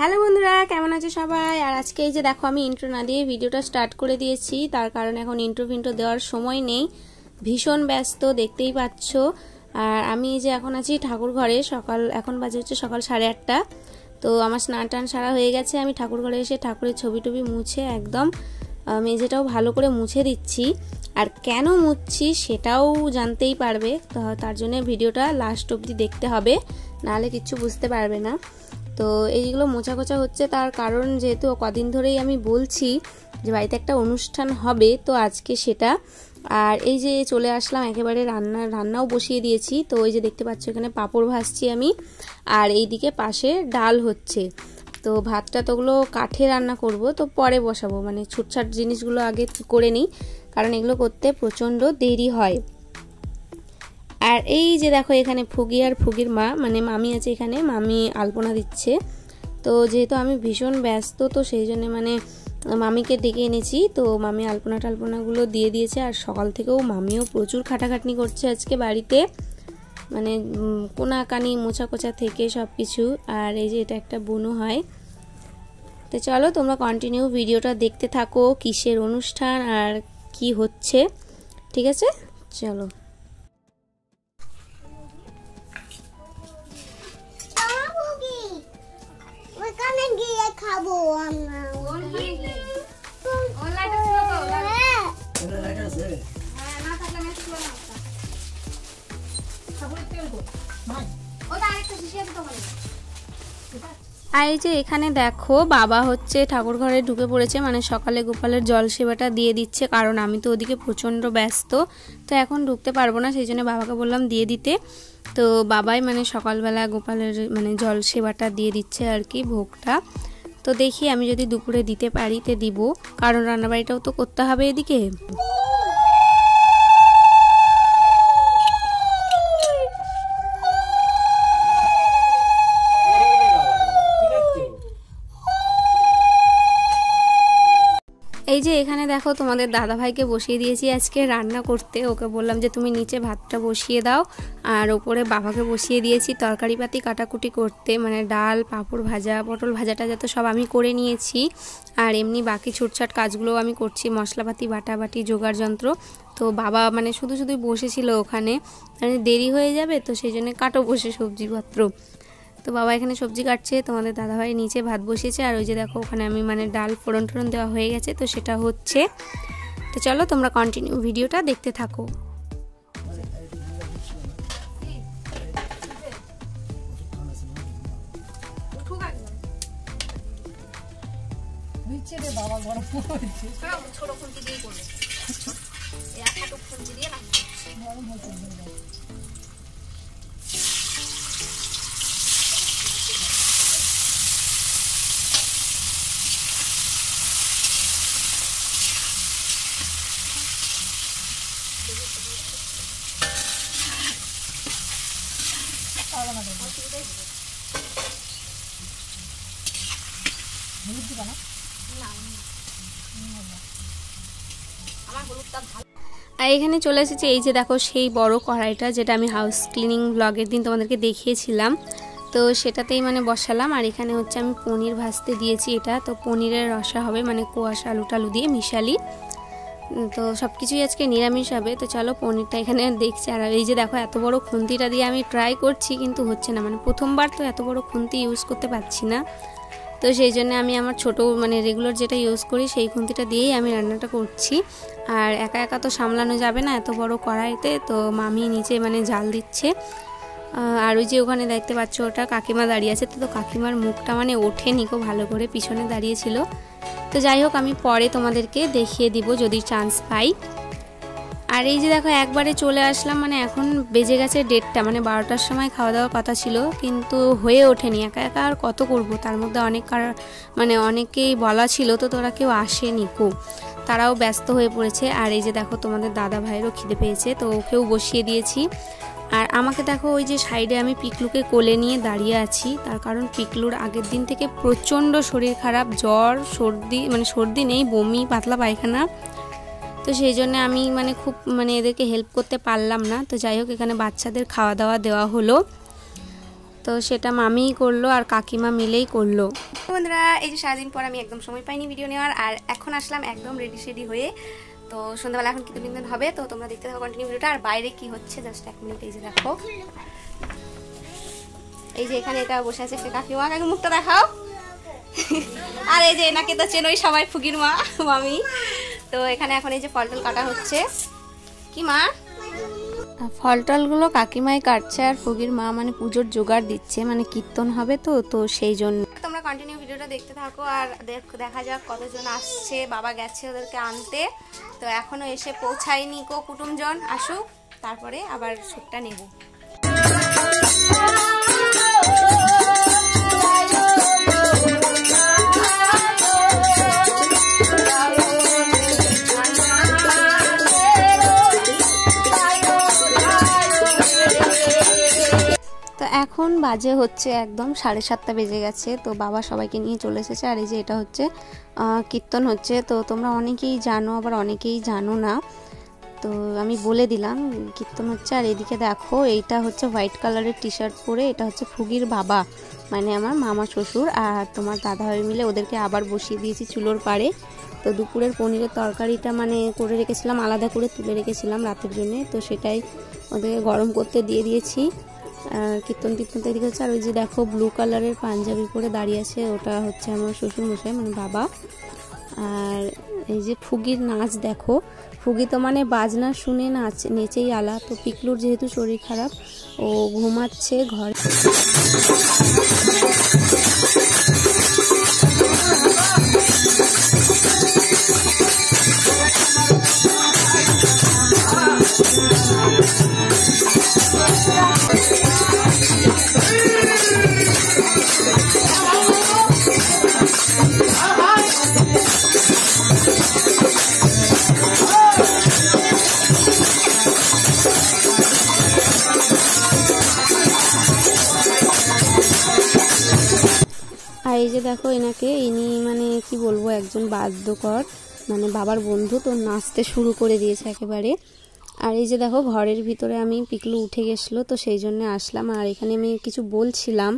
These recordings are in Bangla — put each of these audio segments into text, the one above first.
হ্যালো বন্ধুরা, কেমন আছে সবাই? আর আজকে এই যে দেখো, আমি ইন্ট্রো না দিয়ে ভিডিওটা স্টার্ট করে দিয়েছি। তার কারণ এখন ইন্ট্রো ফিন্ট্রো দেওয়ার সময় নেই। ভীষণ ব্যস্ত, দেখতেই পাচ্ছ। আর আমি যে এখন আছি ঠাকুর ঘরে, সকাল, এখন বাজে হচ্ছে সকাল সাড়ে আটটা। তো আমার স্নান টান সারা হয়ে গেছে, আমি ঠাকুর ঘরে এসে ঠাকুরের ছবি টবি মুছে একদম মেঝেটাও ভালো করে মুছে দিচ্ছি। আর কেন মুছছি সেটাও জানতেই পারবে তার জন্য ভিডিওটা লাস্ট অবধি দেখতে হবে, নাহলে কিচ্ছু বুঝতে পারবে না। তো এইগুলো মোছা কোচা হচ্ছে তার কারণ যেহেতু কদিন ধরেই আমি বলছি যে বাড়িতে একটা অনুষ্ঠান হবে, তো আজকে সেটা। আর এই যে চলে আসলাম, একেবারে রান্না, রান্নাও বসিয়ে দিয়েছি। তো ওই যে দেখতে পাচ্ছ এখানে পাঁপড় ভাজছি আমি। আর এইদিকে পাশে ডাল হচ্ছে। তো ভাতটা তো ওগুলো কাঠে রান্না করব, তো পরে বসাবো। মানে ছুটছাট জিনিসগুলো আগে করে নিই, কারণ এগুলো করতে প্রচণ্ড দেরি হয়। আর এই যে দেখো, এখানে ফুগি আর ফুগির মা মানে মামি আছে এখানে, মামি আলপনা দিচ্ছে। তো যেহেতু আমি ভীষণ ব্যস্ত, তো সেই জন্য মানে মামিকে ডেকে এনেছি। তো মামি আলপনা টালপনাগুলো দিয়ে দিয়েছে, আর সকাল থেকেও মামিও প্রচুর খাটাখাটনি করছে আজকে বাড়িতে। মানে কোনাকানি মোছা কোচা থেকে সব কিছু আর এই যে এটা একটা বুনো হয়। তো চলো, তোমরা কন্টিনিউ ভিডিওটা দেখতে থাকো, কিসের অনুষ্ঠান আর কি হচ্ছে, ঠিক আছে? চলো। আর যে এখানে দেখো, বাবা হচ্ছে ঠাকুর ঘরে ঢুকে পড়েছে মানে সকালে গোপালের জল সেবাটা দিয়ে দিচ্ছে, কারণ আমি তো ওদিকে প্রচণ্ড ব্যস্ত, তো এখন ঢুকতে পারব না, সেই জন্য বাবাকে বললাম দিয়ে দিতে। তো বাবাই মানে সকালবেলা গোপালের মানে জল সেবাটা দিয়ে দিচ্ছে আর কি ভোগটা। তো দেখি আমি যদি দুপুরে দিতে পারি তে দিব, কারণ রান্নাবাড়িটাও তো করতে হবে এদিকে। এই যে এখানে দেখো তোমাদের দাদা ভাইকে বসিয়ে দিয়েছি আজকে রান্না করতে। ওকে বললাম যে তুমি নিচে ভাতটা বসিয়ে দাও। আর ওপরে বাবাকে বসিয়ে দিয়েছি তরকারি পাতি কাটাকুটি করতে। মানে ডাল, পাঁপড় ভাজা, পটল ভাজাটা যাতে সব আমি করে নিয়েছি। আর এমনি বাকি ছুটছাট কাজগুলো আমি করছি। মশলাপাতি, বাটাবাটি, জোগাড় যন্ত্র। তো বাবা মানে শুধু শুধু বসেছিল ওখানে। মানে দেরি হয়ে যাবে তো সেই জন্য কাটো বসে সবজিপত্র। তো বাবা এখানে সবজি কাটছে তোমাদের দাদাভাই নিচে ভাত বসিয়েছে আর ওই যে দেখো ওখানে আমি মানে ডাল ফোড়ন টোড়ন দেওয়া হয়ে গেছে তো সেটা হচ্ছে। তো চলো তোমরা কন্টিনিউ ভিডিওটা দেখতে থাকো। ছোট খুন্তি দিয়ে করবে একটা খুন্তি দিয়ে আর এখানে চলে এসেছে, এই যে দেখো সেই বড় কড়াইটা যেটা আমি হাউস ক্লিনিং ব্লগের দিন তোমাদেরকে দেখিয়েছিলাম। তো সেটাতেই মানে বসালাম, আর এখানে হচ্ছে আমি পনির ভাজতে দিয়েছি এটা। তো পনিরের রসা হবে মানে কোয়াশ আলু টালু দিয়ে মিশালি। তো সব কিছুই আজকে নিরামিষ হবে। তো চলো পনিরটা এখানে দেখছি। আর এই যে দেখো, এত বড় খুন্তিটা দিয়ে আমি ট্রাই করছি, কিন্তু হচ্ছে না। মানে প্রথমবার তো এত বড় খুন্তি ইউজ করতে পারছি না। তো সেই জন্য আমি আমার ছোট মানে রেগুলার যেটা ইউজ করি সেই খুন্তিটা দিয়েই আমি রান্নাটা করছি। আর একা একা তো সামলানো যাবে না, এত বড় কড়াইতে, তো মামি নিচে মানে জাল দিচ্ছে। আর ওই যে ওখানে দেখতে পাচ্ছ ওটা কাকিমা দাঁড়িয়ে আছে, তো কাকিমার মুখটা মানে ওঠেনি কো ভালো করে, পিছনে দাঁড়িয়েছিল তো যাই হোক, আমি পরে তোমাদেরকে দেখিয়ে দিব যদি চান্স পাই। আর এই যে দেখো, একবারে চলে আসলাম মানে এখন বেজে গেছে ডেটটা মানে বারোটার সময় খাওয়া দাওয়ার কথা ছিল, কিন্তু হয়ে ওঠেনি, একা একা আর কত করব? তার মধ্যে অনেক মানে অনেকেই বলা ছিল, তো তোরা কেউ আসেনি খুব তারাও ব্যস্ত হয়ে পড়েছে, আর এই যে দেখো, তোমাদের দাদা ভাইয়েরও খিদে পেয়েছে, তো ওকেও বসিয়ে দিয়েছি। আর আমাকে দেখো, ওই যে সাইডে আমি পিকলুকে কোলে নিয়ে দাঁড়িয়ে আছি, তার কারণ পিকলুর আগের দিন থেকে প্রচণ্ড শরীর খারাপ, জ্বর, সর্দি মানে সর্দি নেই, বমি, পাতলা পায়খানা তো সেই জন্য আমি মানে খুব মানে এদেরকে হেল্প করতে পারলাম না। তো যাই হোক, এখানে বাচ্চাদের খাওয়া দাওয়া দেওয়া হলো। তো সেটা মামিই করল আর কাকিমা মিলেই করল। বন্ধুরা, এই যে সারাদিন পর আমি একদম সময় পাইনি ভিডিও নেওয়ার, আর এখন আসলাম একদম রেডি সেডি হয়ে। তো সন্ধ্যাবেলা এখন কিন্তু বিন্দন হবে, তো তোমরা দেখতে থাকো কন্টিনিউ ভিডিওটা আর বাইরে কি হচ্ছে জাস্ট এক মিনিট এই যে দেখো। এই যে এখানে এটা বসে আছে একটা কাকিমা কাকি, মুখটা দেখাও। আর এই যে এনাকে তো চেনই সবাই, ফুকির মা, মামি। তো এখানে এখন এই যে ফল টল কাটা হচ্ছে। কি মা? ফল টলগুলো কাকিমাই কাটছে আর ফুগির মা মানে পুজোর জোগাড় দিচ্ছে মানে কীর্তন হবে তো তো সেই জন্য। তোমরা কন্টিনিউ ভিডিওটা দেখতে থাকো আর দেখ- দেখা যাক কতজন আসছে বাবা গেছে ওদেরকে আনতে। তো এখনও এসে পৌঁছায়নি কো কুটুমজন আসুক তারপরে আবার শ্যুটটা নেব। এখন বাজে হচ্ছে একদম সাড়ে সাতটা বেজে গেছে, তো বাবা সবাইকে নিয়ে চলে এসেছে। আর এই যে এটা হচ্ছে কীর্তন হচ্ছে, তো তোমরা অনেকেই জানো, আবার অনেকেই জানো না। তো আমি বলে দিলাম, কীর্তন হচ্ছে, আর এদিকে দেখো, এইটা হচ্ছে হোয়াইট কালারের টি শার্ট পরে, এটা হচ্ছে ফুগির বাবা মানে আমার মামা শ্বশুর আর তোমার দাদা ভাই মিলে ওদেরকে আবার বসিয়ে দিয়েছি চুলোর পাড়ে। তো দুপুরের পনিরের তরকারিটা মানে করে রেখেছিলাম, আলাদা করে তুলে রেখেছিলাম রাতের জন্যে, তো সেটাই ওদেরকে গরম করতে দিয়ে দিয়েছি। কীর্তন কীর্তন তৈরি করছে আর ওই যে দেখো ব্লু কালারের পাঞ্জাবি পরে দাঁড়িয়ে আছে, ওটা হচ্ছে আমার শ্বশুরমশাই মানে বাবা। আর এই যে ফুগির নাচ দেখো, ফুগি তো মানে বাজনা শুনে নাচ, নেচেই আলা তো পিকলুর যেহেতু শরীর খারাপ, ও ঘুমাচ্ছে ঘরে। যে দেখো এনাকে, ইনি মানে কি বলব, একজন বাদ্যকর মানে বাবার বন্ধু, তো নাচতে শুরু করে দিয়েছে একেবারে। আর এই যে দেখো, ঘরের ভিতরে আমি পিকলু উঠে গেছিল, তো সেই জন্য আসলাম। আর এখানে আমি কিছু বলছিলাম,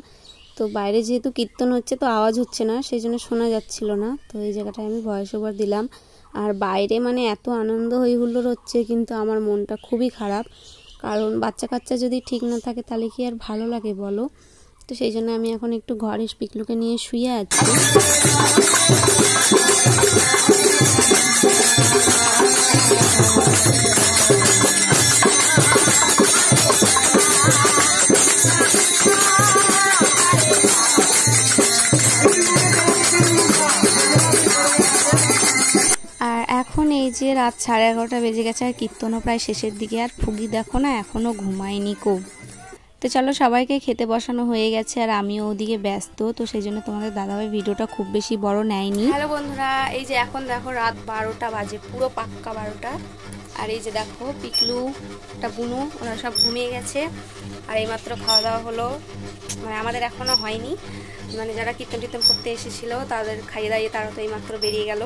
তো বাইরে যেহেতু কীর্তন হচ্ছে, তো আওয়াজ হচ্ছে না, সেই জন্য শোনা যাচ্ছিল না। তো এই জায়গাটায় আমি ভয়েস ওভার দিলাম। আর বাইরে মানে এত আনন্দ হই হুল্লোড় হচ্ছে, কিন্তু আমার মনটা খুবই খারাপ। কারণ বাচ্চা কাচ্চা যদি ঠিক না থাকে, তাহলে কি আর ভালো লাগে বলো? তো সেই জন্য আমি এখন একটু ঘরে পিকলুকে নিয়ে শুয়ে আছি। এই যে রাত সাড়ে এগারোটা বেজে গেছে, আর কীর্তনও প্রায় শেষের দিকে, আর ফুগি দেখো না, এখনও ঘুমায়নি খুব। তো চলো সবাইকে খেতে বসানো হয়ে গেছে আর আমিও ওদিকে ব্যস্ত, তো সেই জন্য তোমাদের দাদাভাই ভিডিওটা খুব বেশি বড় নেয়নি। হ্যালো বন্ধুরা, এই যে এখন দেখো রাত বারোটা বাজে, পুরো পাক্কা বারোটা। আর এই যে দেখো পিকলু, একটা বুনু ওরা সব ঘুমিয়ে গেছে। আর এইমাত্র খাওয়া দাওয়া হলো। মানে আমাদের এখনও হয়নি। মানে যারা কীর্তন টীর্তন করতে এসেছিল, তাদের খাইয়ে দাইয়ে তারা তো এইমাত্র বেরিয়ে গেল।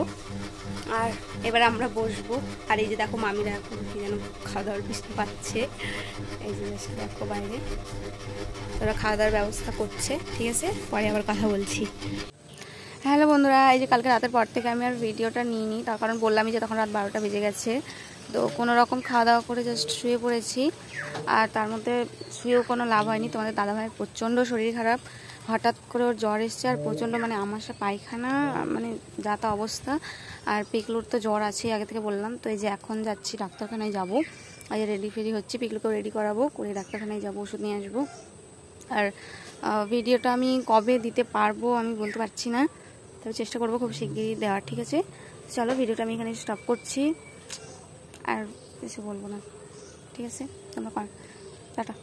আর এবার আমরা বসবো। আর এই যে দেখো মামিরা এখন কি যেন খাওয়া দাওয়ার বৃষ্টি পাচ্ছে। এই যে দেখো বাইরে। ওরা খাওয়া দাওয়ার ব্যবস্থা করছে, ঠিক আছে? পরে আবার কথা বলছি। হ্যালো বন্ধুরা, এই যে কালকে রাতের পর থেকে আমি আর ভিডিওটা নিইনি, তার কারণ বললামই যে তখন রাত বারোটা বেজে গেছে। তো কোনো রকম খাওয়া দাওয়া করে জাস্ট শুয়ে পড়েছি। আর তার মধ্যে শুয়েও কোনো লাভ হয়নি। তোমাদের দাদাভাইয়ের প্রচণ্ড শরীর খারাপ। হঠাৎ করে ওর জ্বর এসছে আর প্রচণ্ড মানে আমার আমাশা পায়খানা মানে যা তা অবস্থা। আর পিকলুর তো জ্বর আছে আগে থেকে বললাম। তো এই যে এখন যাচ্ছি ডাক্তারখানায় যাব। আর রেডি ফেডি হচ্ছে, পিকলুকেও রেডি করাবো। করে ডাক্তারখানায় যাব, ওষুধ নিয়ে আসব। আর ভিডিওটা আমি কবে দিতে পারব আমি বলতে পারছি না। তবে চেষ্টা করব খুব শিগগিরই দেওয়ার, ঠিক আছে? চলো ভিডিওটা আমি এখানে স্টপ করছি। আর কিছু বলব না। ঠিক আছে? তোমরা টাটা।